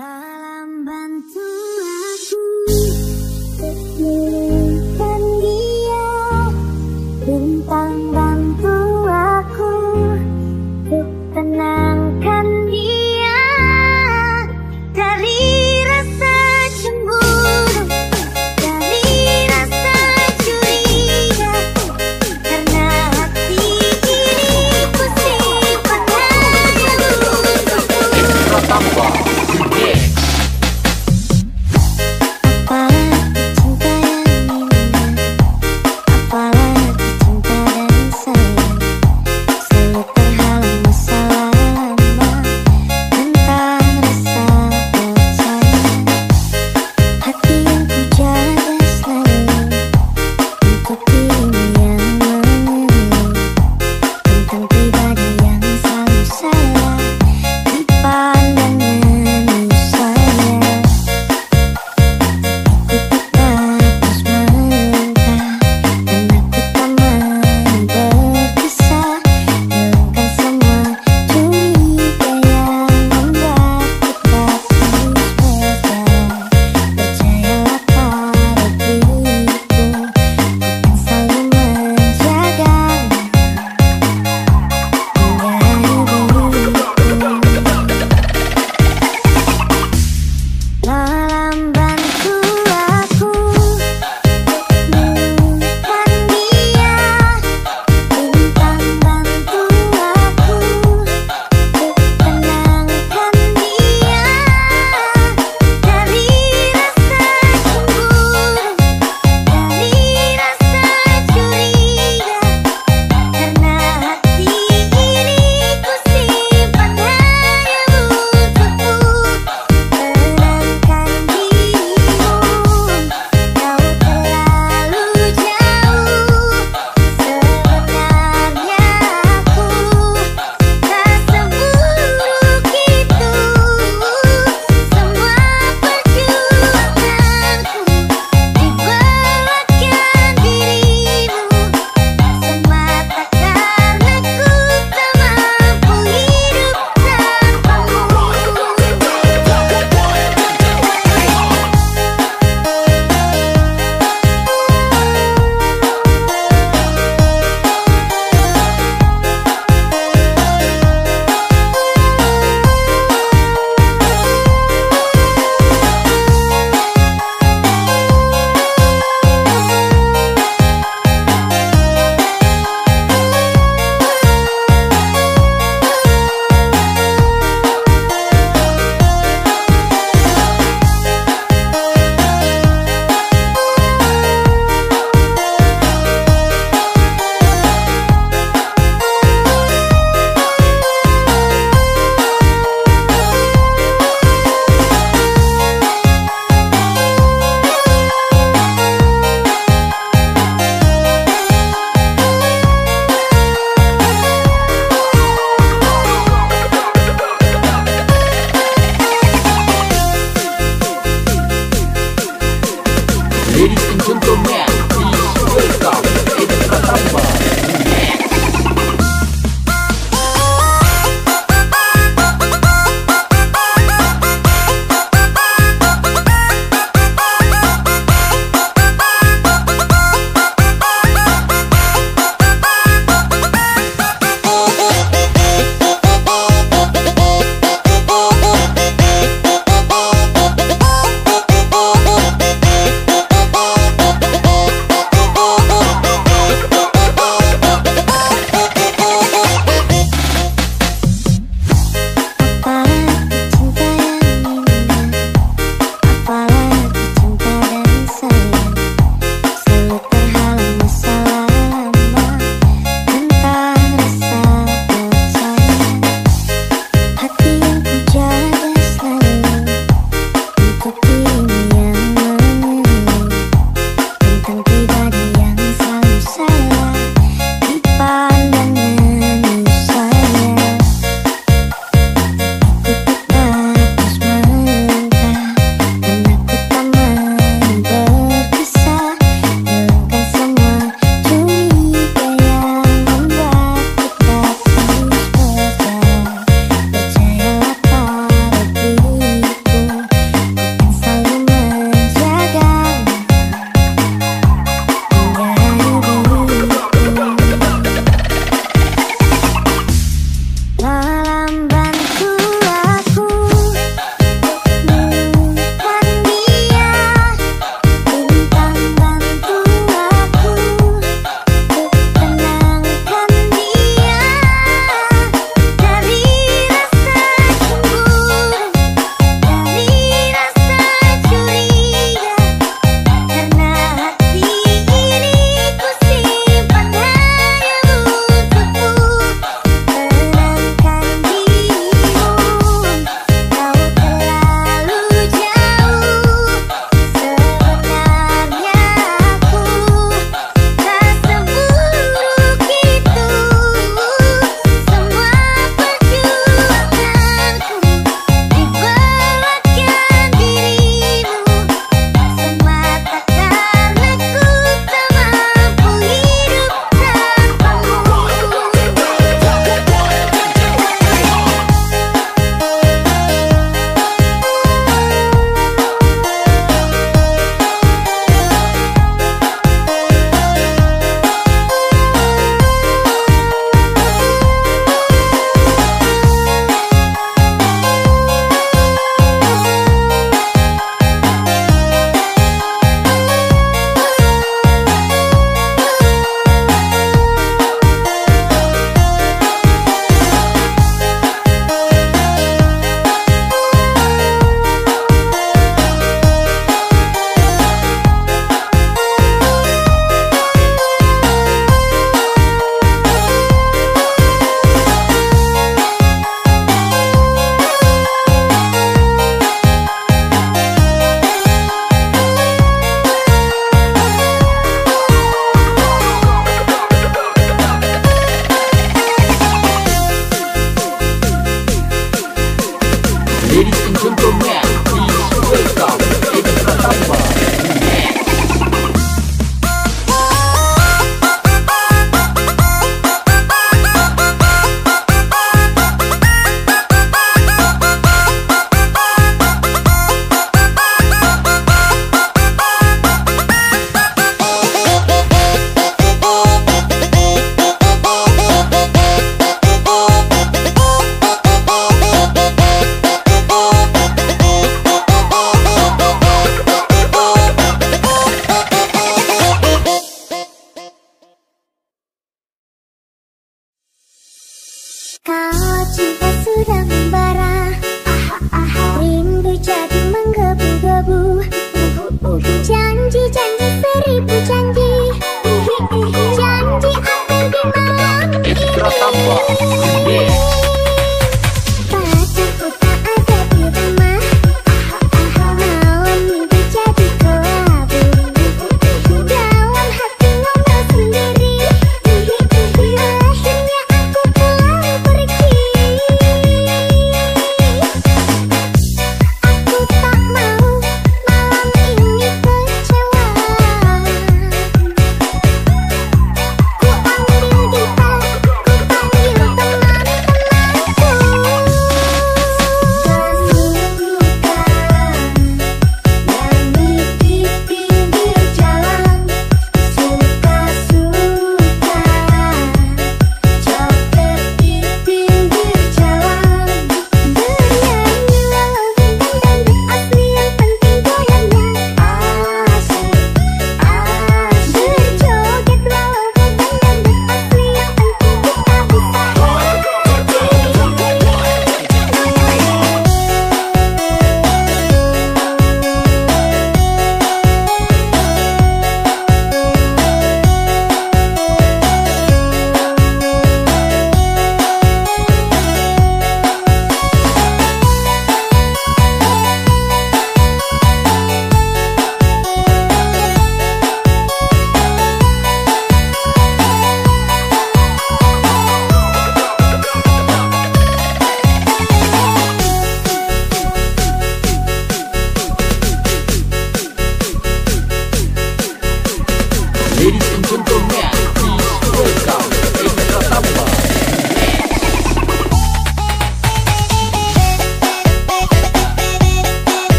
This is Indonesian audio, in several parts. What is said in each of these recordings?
Apa cinta yang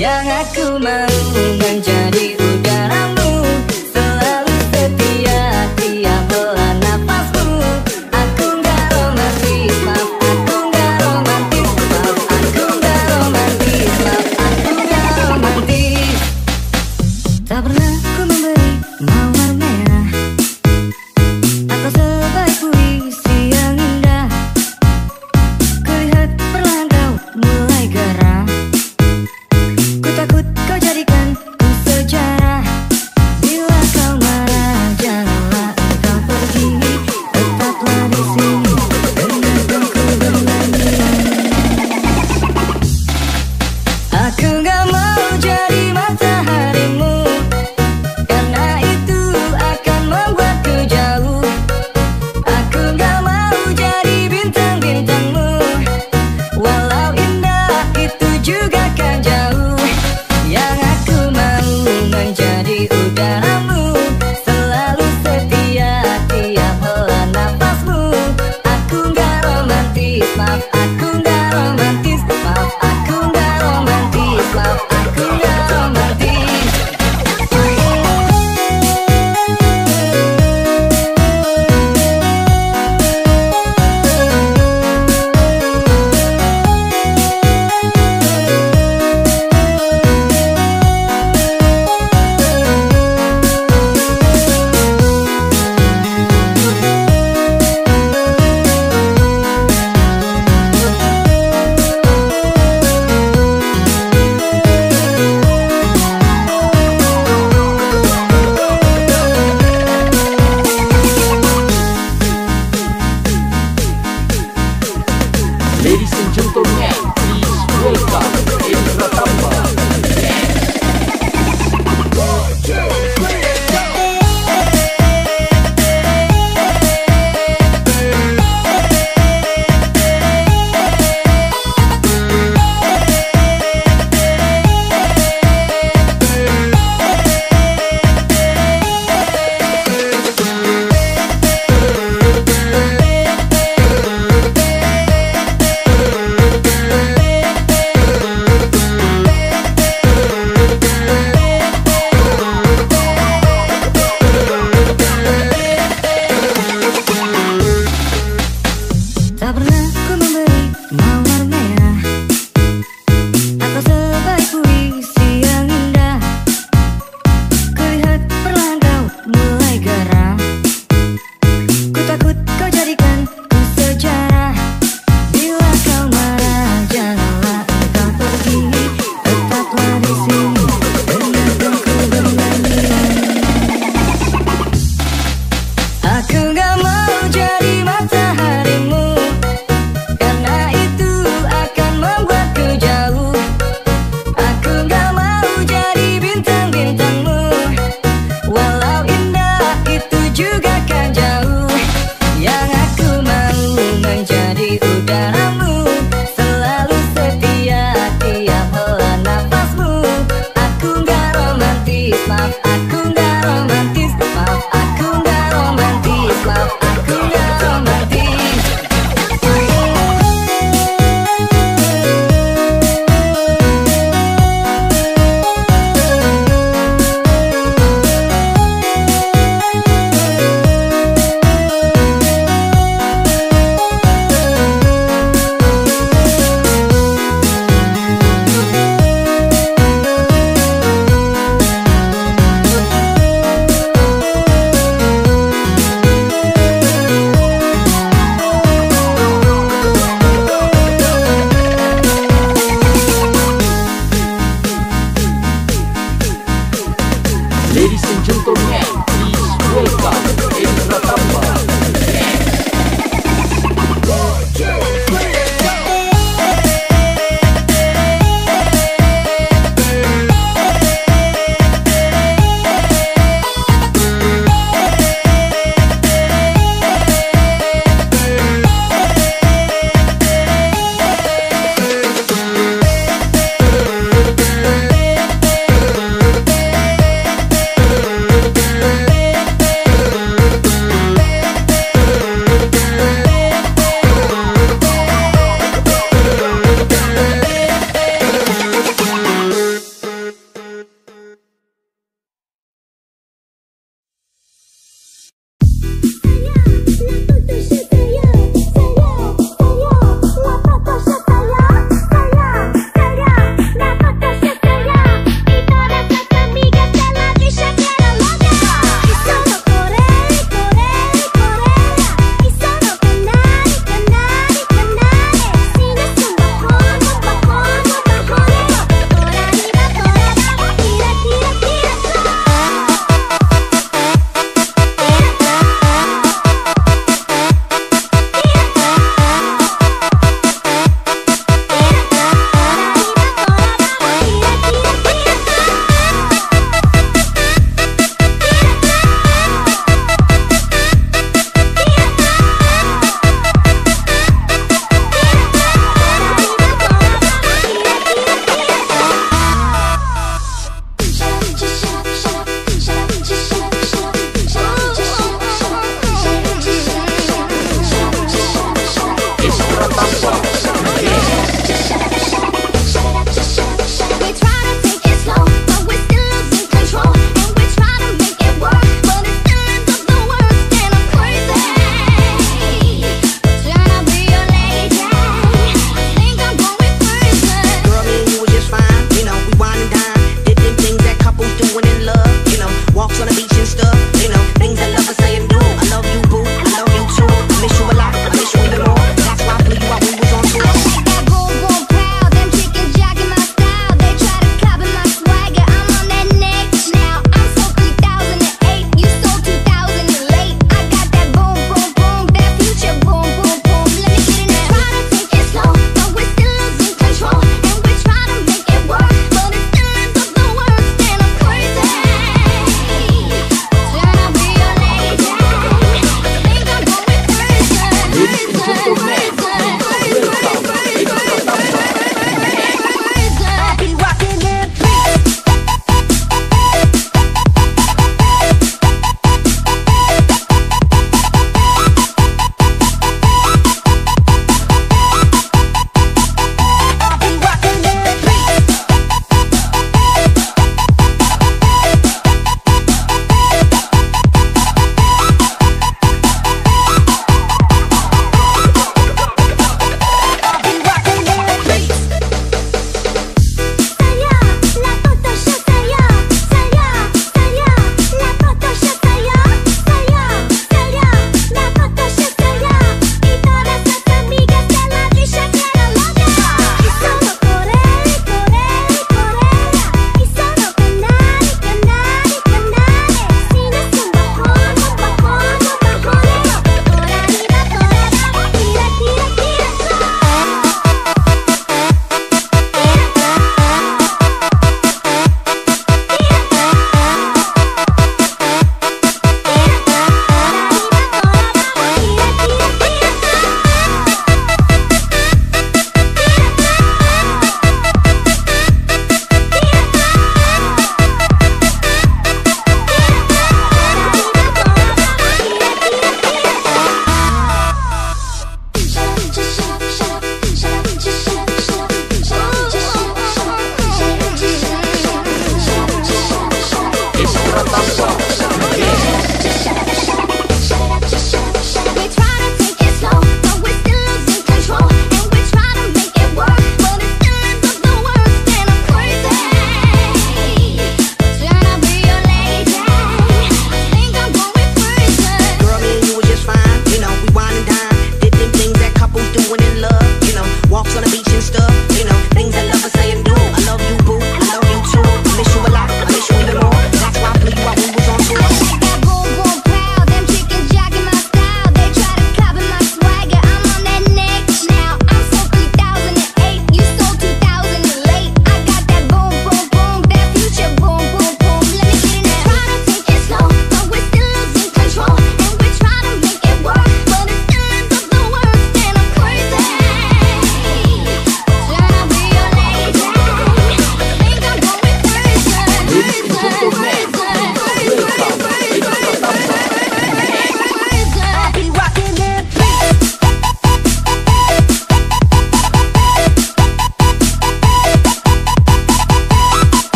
Yang aku mau menjadi Argento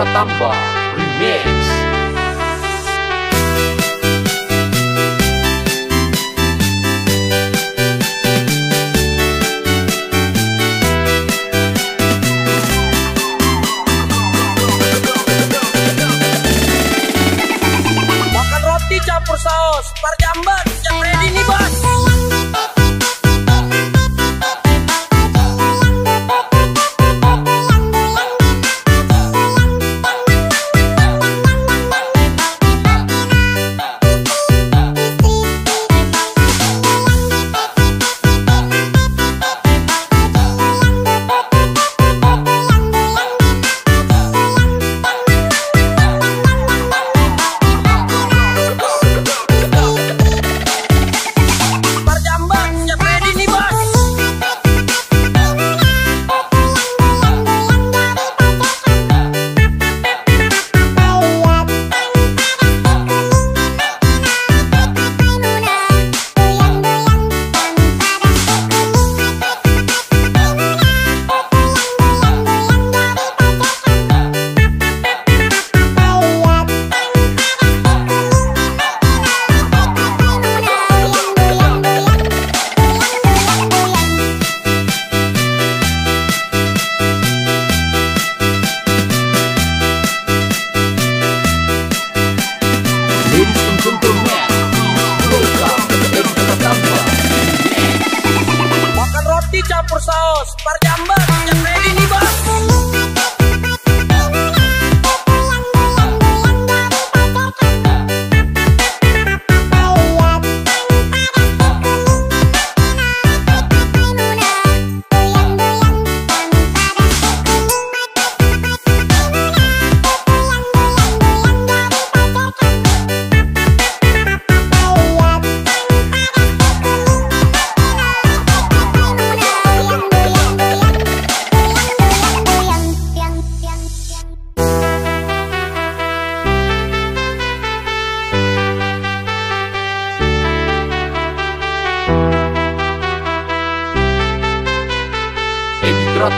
Pratamba Remix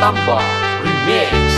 Edi Pratamba Remix